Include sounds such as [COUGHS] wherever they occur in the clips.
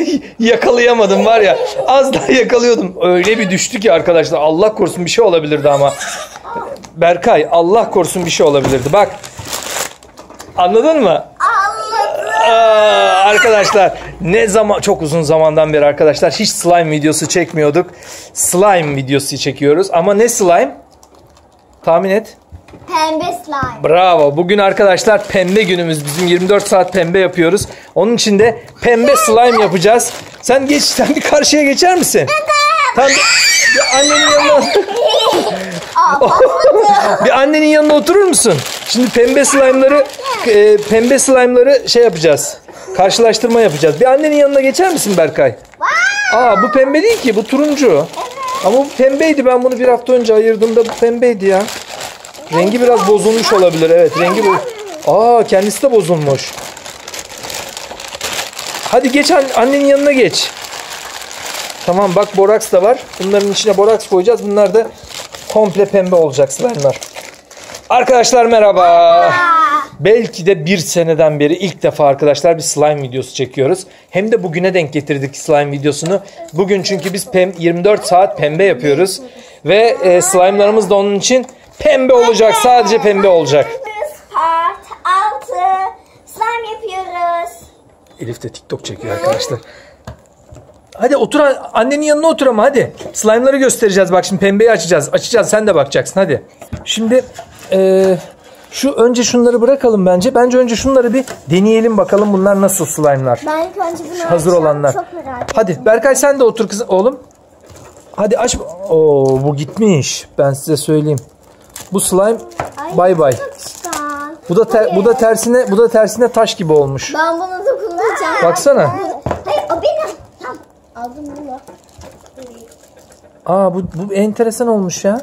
[LAUGHS] yakalayamadım var ya. Az daha yakalıyordum. Öyle bir düştü ki arkadaşlar. Allah korusun bir şey olabilirdi ama. Berkay Allah korusun bir şey olabilirdi. Bak. Anladın mı? Aa, arkadaşlar ne zaman çok uzun zamandan beri arkadaşlar hiç slime videosu çekmiyorduk. Slime videosu çekiyoruz ama ne slime? Tahmin et. Pembe slime. Bravo. Bugün arkadaşlar pembe günümüz. Bizim 24 saat pembe yapıyoruz. Onun için de pembe slime yapacağız. Sen geç, sen bir karşıya geçer misin? Tamam. Bir, annenin yanına [LAUGHS] [LAUGHS] bir annenin yanına oturur musun? Şimdi pembe slime'ları e, pembe slime'ları şey yapacağız. Karşılaştırma yapacağız. Bir annenin yanına geçer misin Berkay? Aa bu pembe değil ki bu turuncu. Ama bu pembeydi ben bunu bir hafta önce ayırdığımda bu pembeydi ya. Rengi biraz bozulmuş olabilir evet rengi bu. Aa kendisi de bozulmuş. Hadi geç an- annenin yanına geç. Tamam bak boraks da var. Bunların içine boraks koyacağız. Bunlar da komple pembe olacak slime'lar. Arkadaşlar merhaba. Belki de bir seneden beri ilk defa arkadaşlar bir slime videosu çekiyoruz. Hem de bugüne denk getirdik slime videosunu. Bugün çünkü biz pem 24 saat pembe yapıyoruz. Ve e, slime'larımız da onun için pembe olacak. Sadece pembe olacak. Part 6. Slime yapıyoruz. Elif de TikTok çekiyor arkadaşlar. Hadi otur annenin yanına otur ama hadi. Slime'ları göstereceğiz bak şimdi pembeyi açacağız. Açacağız sen de bakacaksın hadi. Şimdi eee, şu önce şunları bırakalım bence. Bence önce şunları bir deneyelim bakalım bunlar nasıl slime'lar. Ben ilk önce bunu Hazır olanlar. Çok merak ettim. Hadi Berkay sen de otur kızım oğlum. Hadi aç. Oo bu gitmiş. Ben size söyleyeyim. Bu slime Ay, bay bay. Bu da ter- bu da tersine bu da tersine taş gibi olmuş. Ben bunu dokunacağım. Baksana. Hayır o benim. Tamam. Aldım bunu. Aa bu, bu enteresan olmuş ya.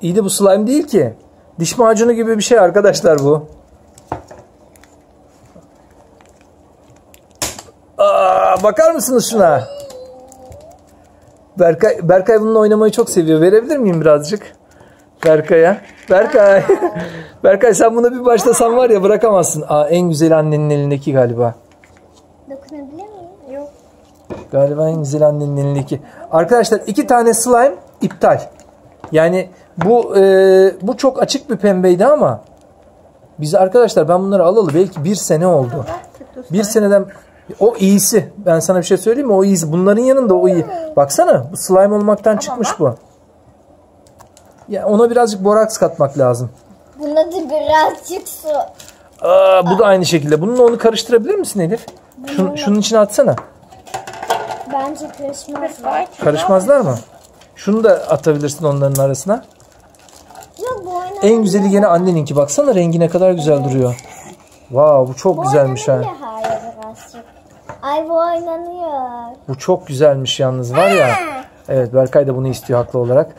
İyi de bu slime değil ki. Diş macunu gibi bir şey arkadaşlar bu. Aa, bakar mısınız şuna? Berkay, Berkay bununla oynamayı çok seviyor. Verebilir miyim birazcık? Berkay'a. Berkay. [LAUGHS] Berkay sen buna bir başlasan var ya bırakamazsın. Aa, en güzel annenin elindeki galiba. Dokunabilir miyim? Yok. Galiba en güzel annenin elindeki. Arkadaşlar iki tane slime iptal. Yani bu e, bu çok açık bir pembeydi ama biz arkadaşlar ben bunları alalı belki bir sene oldu. Bir seneden o iyisi. Ben sana bir şey söyleyeyim mi? O iyisi. Bunların yanında o iyi. Baksana bu slime olmaktan çıkmış bu. Ya ona birazcık boraks katmak lazım. Buna da birazcık su. Aa, bu da aynı şekilde. Bununla onu karıştırabilir misin Elif? Şun, şunun içine atsana. Bence karışmaz. Karışmazlar mı? Şunu da atabilirsin onların arasına. Yok bu. En güzeli gene anneninki. Baksana rengi ne kadar güzel duruyor. Wow bu çok güzelmiş ha. Hayır birazcık. Ay bu oynanıyor. Bu çok güzelmiş yalnız var ya. Evet Berkay da bunu istiyor haklı olarak.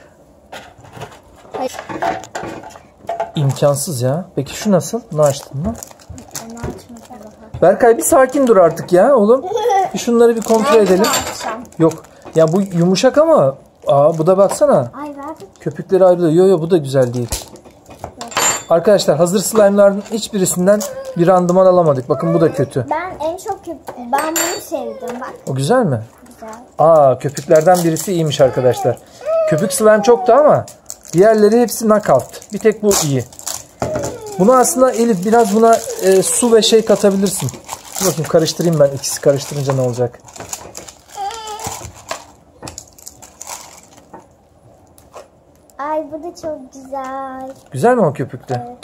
İmkansız ya. Peki şu nasıl? Bunu açtın mı? Berkay bir sakin dur artık ya oğlum. [LAUGHS] Bir şunları bir kontrol edelim. Yok. Ya bu yumuşak ama aa bu da baksana. Ay verdik. Köpükleri ayrılıyor. Yo yo bu da güzel değil. Arkadaşlar hazır slime'ların hiçbirisinden bir randıman alamadık. Bakın bu da kötü. Ben en çok ben bunu sevdim bak O güzel mi? güzel. Aa köpüklerden birisi iyiymiş arkadaşlar. Köpük slime çoktu ama diğerleri hepsi knockout. Bir tek bu iyi. Bunu aslında Elif biraz buna e, su ve şey katabilirsin. Dur bakayım karıştırayım ben. İkisi karıştırınca ne olacak? Ay bu da çok güzel. Güzel mi o köpüklü? Evet.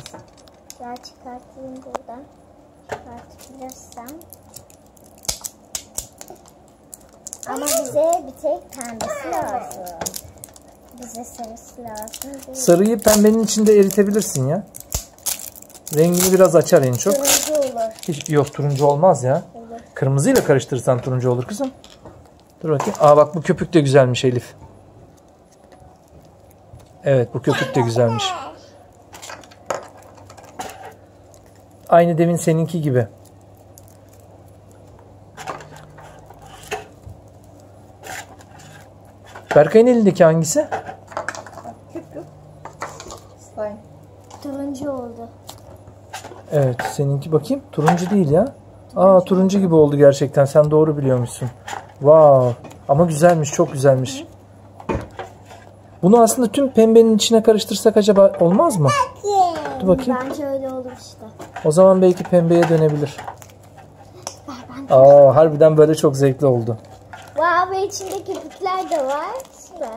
Güzel çıkartayım buradan. Çıkartabilirsem. Ama bize bir tek pembesi lazım. Bize sarısı lazım değil. Sarıyı pembenin içinde eritebilirsin ya. Rengini biraz açar en çok. Turuncu olur. Hiç, yok turuncu olmaz ya. Olur. Kırmızıyla karıştırırsan turuncu olur kızım. Dur bakayım. Aa bak bu köpük de güzelmiş Elif. Evet bu köpük de güzelmiş. Aynı demin seninki gibi. Berkay'ın elindeki hangisi? Turuncu oldu. Evet seninki bakayım. Turuncu değil ya. Aa turuncu gibi oldu gerçekten. Sen doğru biliyormuşsun. Wow. Ama güzelmiş, çok güzelmiş. Bunu aslında tüm pembenin içine karıştırsak acaba olmaz mı? Dur bakayım. Bence işte. O zaman belki pembeye dönebilir. Aa, harbiden böyle çok zevkli oldu. Wow ve içinde köpükler de var. Süper.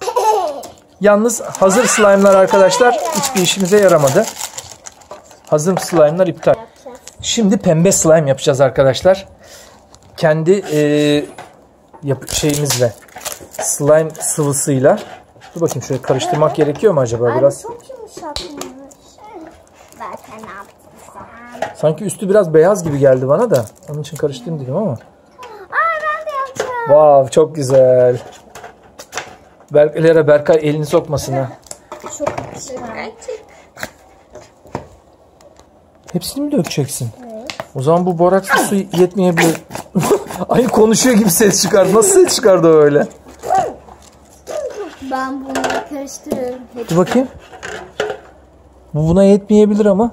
[COUGHS] Yalnız hazır slime'lar arkadaşlar hiçbir işimize yaramadı. Hazır slime'lar iptal. Şimdi pembe slime yapacağız arkadaşlar. Kendi e, yap şeyimizle slime sıvısıyla. Dur bakayım şöyle karıştırmak gerekiyor mu acaba Ay biraz? çok yumuşakmış. Ne? Sanki üstü biraz beyaz gibi geldi bana da. Onun için karıştırayım dedim ama. Aa ben de yapacağım. Wow çok güzel. Berklere Berkay elini sokmasın ha. Çok yakışıyor. Hepsini mi dökeceksin? Evet. O zaman bu borakslı su yetmeyebilir. [LAUGHS] Aynı konuşuyor gibi ses çıkardı. Nasıl ses çıkardı öyle? Ben bunu karıştırıyorum. Dur bakayım. Bu buna yetmeyebilir ama.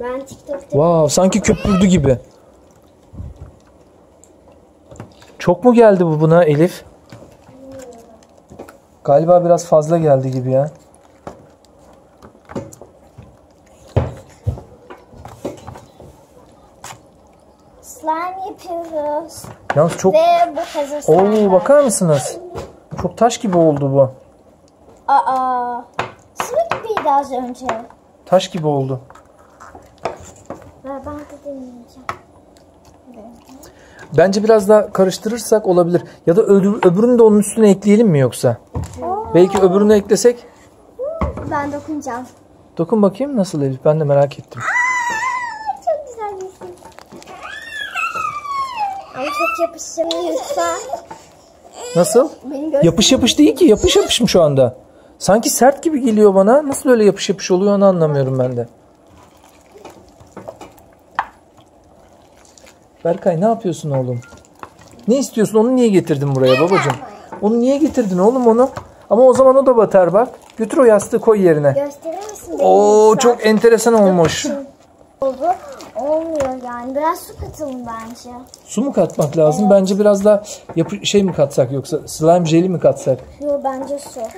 Ben TikTok'ta Wow, sanki köpürdü gibi. Çok mu geldi bu buna Elif? Galiba biraz fazla geldi gibi ya. slime yapıyoruz. Yalnız çok... Ve bu hazır slime. Oo bakar mısınız? Çok taş gibi oldu bu. Aa. Sıvı gibiydi az önce. Taş gibi oldu. Ver ben de deneyeceğim. Bence biraz daha karıştırırsak olabilir. Ya da öbür, öbürünü de onun üstüne ekleyelim mi yoksa? Belki öbürünü eklesek. Ben dokunacağım. Dokun bakayım nasıl Elif? Ben de merak ettim. Çok güzel şey. Ama çok yapıştı lütfen. Nasıl? Yapış yapış değil ki. Yapış yapışım şu anda. Sanki sert gibi geliyor bana. Nasıl öyle yapış yapış oluyor onu anlamıyorum ben de. Berkay ne yapıyorsun oğlum? Ne istiyorsun? Onu niye getirdin buraya babacığım? Onu niye getirdin oğlum onu? Ama o zaman o da batar bak. Götür o yastığı koy yerine. Gösterir misin Oo çok enteresan olmuş. oldu. Olmuyor yani. Biraz su katalım bence. Su mu katmak lazım? Bence biraz daha yapı şey mi katsak yoksa slime jeli mi katsak? Yok bence su. Evet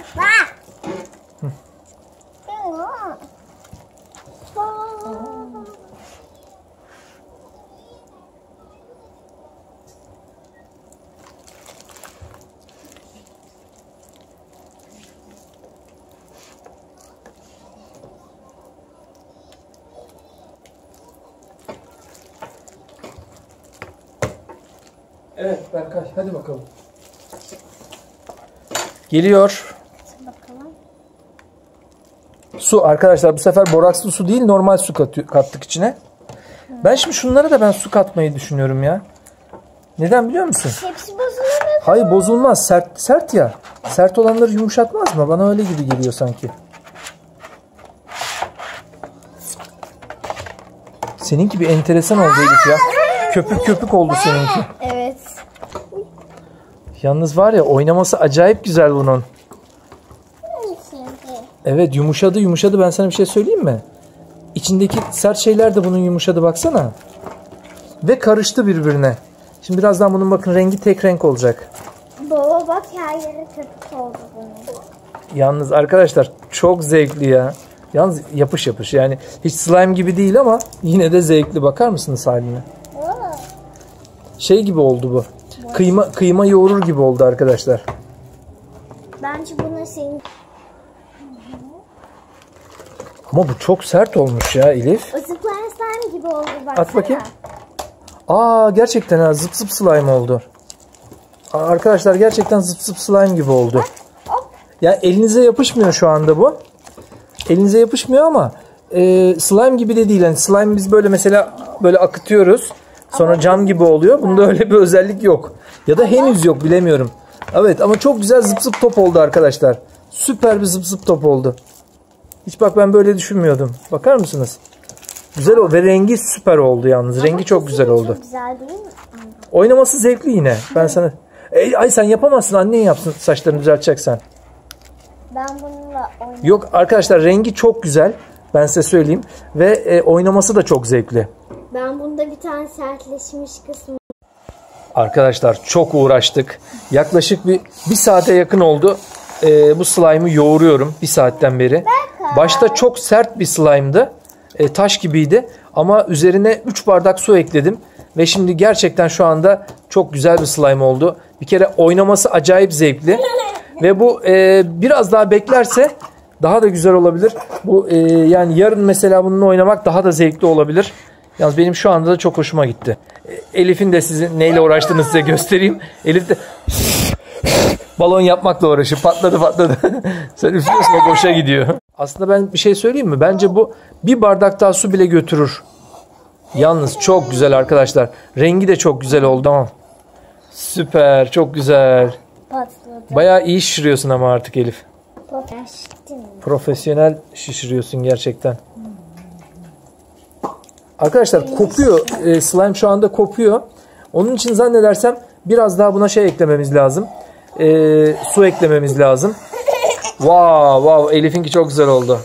Berkay hadi bakalım. Geliyor. Bakalım. Su arkadaşlar bu sefer borakslı su değil normal su katı- kattık içine. Ben şimdi şunlara da ben su katmayı düşünüyorum ya. Neden biliyor musun? Hepsi bozulur mu? Hayır bozulmaz sert sert ya. Sert olanları yumuşatmaz mı? Bana öyle gibi geliyor sanki. Seninki bir enteresan oldu Elif ya. Köpük köpük oldu seninki. Evet. Yalnız var ya oynaması acayip güzel bunun. Evet yumuşadı yumuşadı ben sana bir şey söyleyeyim mi? İçindeki sert şeyler de bunun yumuşadı baksana. Ve karıştı birbirine. Şimdi birazdan bunun bakın rengi tek renk olacak. Baba bak her yeri köpük oldu bunun. Yalnız arkadaşlar çok zevkli ya. Yalnız yapış yapış yani hiç slime gibi değil ama yine de zevkli bakar mısınız haline? Şey gibi oldu bu. Kıyma kıyma yoğurur gibi oldu arkadaşlar. Bence bunu senin... Ama bu çok sert olmuş ya Elif. O zıplayan slime gibi oldu baksana. At bakayım. Aa gerçekten ha zıp zıp slime oldu. Aa, arkadaşlar gerçekten zıp zıp slime gibi oldu. Ya elinize yapışmıyor şu anda bu. Elinize yapışmıyor ama e, slime gibi de değil. Yani slime biz böyle mesela böyle akıtıyoruz. Sonra cam gibi oluyor. Bunda öyle bir özellik yok. Ya da henüz yok bilemiyorum. Evet ama çok güzel zıp zıp top oldu arkadaşlar. Süper bir zıp zıp top oldu. Hiç bak ben böyle düşünmüyordum. Bakar mısınız? Güzel o ve rengi süper oldu yalnız. Rengi çok güzel oldu. Çok güzel değil mi? Oynaması zevkli yine. Ben sana Ey, ay sen yapamazsın. Annen yapsın saçlarını düzelteceksen. Ben bununla oynayayım. Yok arkadaşlar rengi çok güzel. Ben size söyleyeyim. Ve e, oynaması da çok zevkli. Ben bunda bir tane sertleşmiş kısmı. Arkadaşlar çok uğraştık. Yaklaşık bir, bir saate yakın oldu. Ee, bu slime'ı yoğuruyorum bir saatten beri. Başta çok sert bir slime'dı. Ee, taş gibiydi. Ama üzerine 3 bardak su ekledim. Ve şimdi gerçekten şu anda çok güzel bir slime oldu. Bir kere oynaması acayip zevkli. [LAUGHS] Ve bu e, biraz daha beklerse daha da güzel olabilir. Bu e, yani yarın mesela bununla oynamak daha da zevkli olabilir. Yalnız benim şu anda da çok hoşuma gitti. E, Elif'in de sizin neyle uğraştığını size göstereyim. Elif de [LAUGHS] balon yapmakla uğraşıyor. Patladı patladı. [LAUGHS] Sen üflüyorsun o boşa gidiyor. Aslında ben bir şey söyleyeyim mi? Bence bu bir bardak daha su bile götürür. Yalnız çok güzel arkadaşlar. Rengi de çok güzel oldu ama. Süper çok güzel. Patladı. Bayağı iyi şişiriyorsun ama artık Elif. Profesyonel şişiriyorsun gerçekten. Arkadaşlar kopuyor. E, slime şu anda kopuyor. Onun için zannedersem biraz daha buna şey eklememiz lazım. E, su eklememiz lazım. Wow, wow. Elif'inki çok güzel oldu.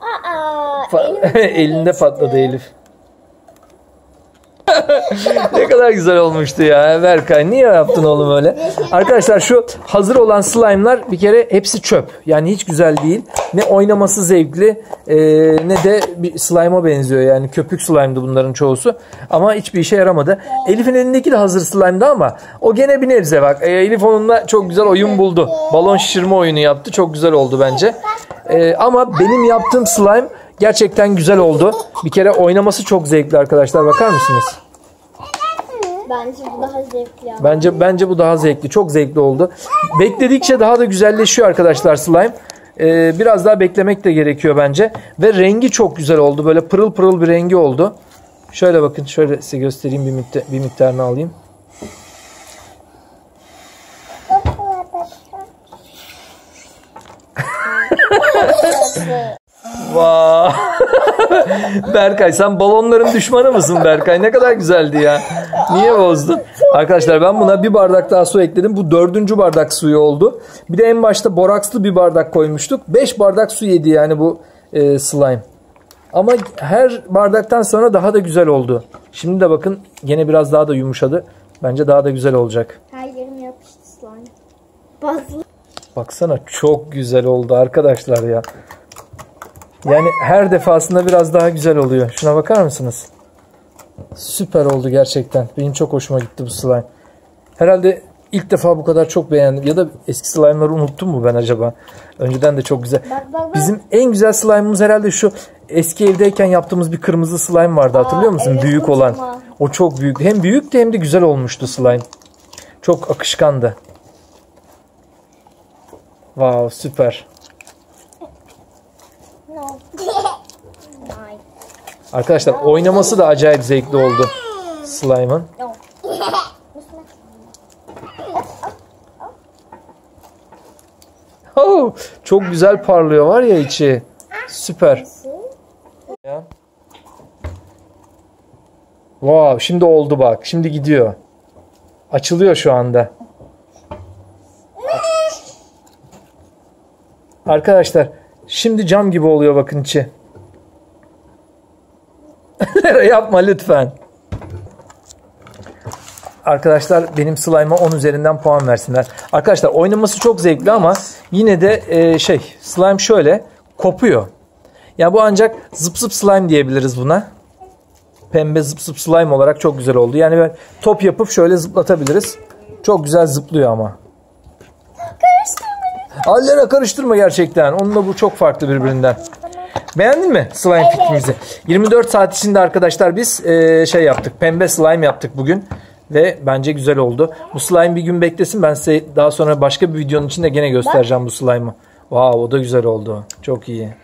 Aa, [LAUGHS] Elinde patladı Elif. [LAUGHS] ne kadar güzel olmuştu ya Berkay. Niye yaptın oğlum öyle? Arkadaşlar şu hazır olan slime'lar bir kere hepsi çöp. Yani hiç güzel değil. Ne oynaması zevkli e, ne de bir slime'a benziyor. Yani köpük slime'dı bunların çoğusu. Ama hiçbir işe yaramadı. Elif'in elindeki de hazır slime'dı ama o gene bir nebze bak. E, Elif onunla çok güzel oyun buldu. Balon şişirme oyunu yaptı. Çok güzel oldu bence. E, ama benim yaptığım slime gerçekten güzel oldu. Bir kere oynaması çok zevkli arkadaşlar. Bakar mısınız? Bence bu daha zevkli ama. Bence bence bu daha zevkli. Çok zevkli oldu. Bekledikçe daha da güzelleşiyor arkadaşlar slime. Ee, biraz daha beklemek de gerekiyor bence. Ve rengi çok güzel oldu. Böyle pırıl pırıl bir rengi oldu. Şöyle bakın. Şöyle size göstereyim bir, miktar, bir miktarını alayım. [LAUGHS] Vay. [LAUGHS] Berkay sen balonların düşmanı mısın Berkay? Ne kadar güzeldi ya. Niye bozdun? Arkadaşlar ben buna bir bardak daha su ekledim. Bu dördüncü bardak suyu oldu. Bir de en başta borakslı bir bardak koymuştuk. Beş bardak su yedi yani bu e, slime. Ama her bardaktan sonra daha da güzel oldu. Şimdi de bakın gene biraz daha da yumuşadı. Bence daha da güzel olacak. Her yerim yapıştı slime. Bazı. Baksana çok güzel oldu arkadaşlar ya. Yani her defasında biraz daha güzel oluyor. Şuna bakar mısınız? Süper oldu gerçekten. Benim çok hoşuma gitti bu slime. Herhalde ilk defa bu kadar çok beğendim. Ya da eski slime'ları unuttum mu ben acaba? Önceden de çok güzel. Bak bak bak. Bizim en güzel slime'ımız herhalde şu eski evdeyken yaptığımız bir kırmızı slime vardı hatırlıyor musun? evet, büyük olan. O çok büyük. Hem büyüktü hem de güzel olmuştu slime. Çok akışkandı. Wow süper. Arkadaşlar oynaması da acayip zevkli oldu slime'ın. [LAUGHS] Oh, çok güzel parlıyor var ya içi. Süper. Ya. Wow, şimdi oldu bak. Şimdi gidiyor. Açılıyor şu anda. Arkadaşlar şimdi cam gibi oluyor bakın içi. [LAUGHS] Yapma lütfen. Arkadaşlar benim slime'a 10 üzerinden puan versinler. Arkadaşlar oynaması çok zevkli ama yine de e, şey slime şöyle kopuyor. Ya bu ancak zıp zıp slime diyebiliriz buna. Pembe zıp zıp slime olarak çok güzel oldu. Yani top yapıp şöyle zıplatabiliriz. Çok güzel zıplıyor ama. Allera karıştırma gerçekten. Onunla bu çok farklı birbirinden. Beğendin mi slime fikrimizi? 24 saat içinde arkadaşlar biz e, şey yaptık. Pembe slime yaptık bugün. Ve bence güzel oldu. Bu slime bir gün beklesin. Ben size daha sonra başka bir videonun içinde gene göstereceğim bu slime'ı. Wow o da güzel oldu. Çok iyi.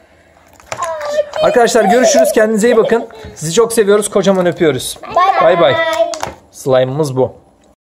Arkadaşlar görüşürüz. Kendinize iyi bakın. Sizi çok seviyoruz. Kocaman öpüyoruz. Bay bay. Slime'ımız bu.